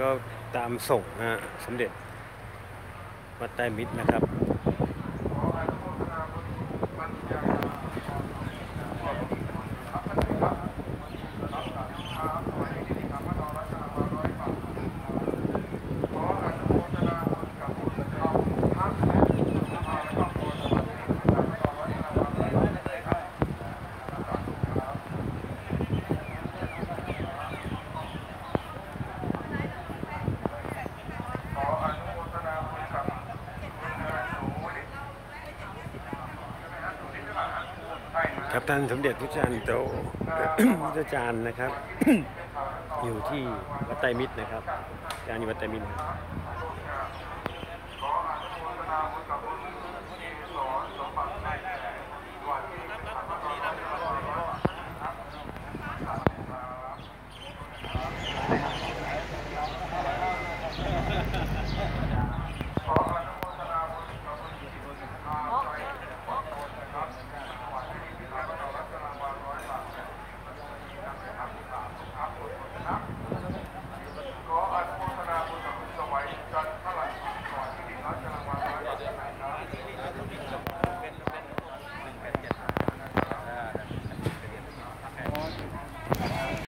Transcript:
ก็ตามส่งนะฮะสมเด็จวัดใต้มิตรนะครับ ครับท่านสมเด็จพระจันทร์โตพระจารย์นะครับ อยู่ที่วัดไตรมิตรนะครับอาจารย์อยู่วัดไตรมิตรนะครับ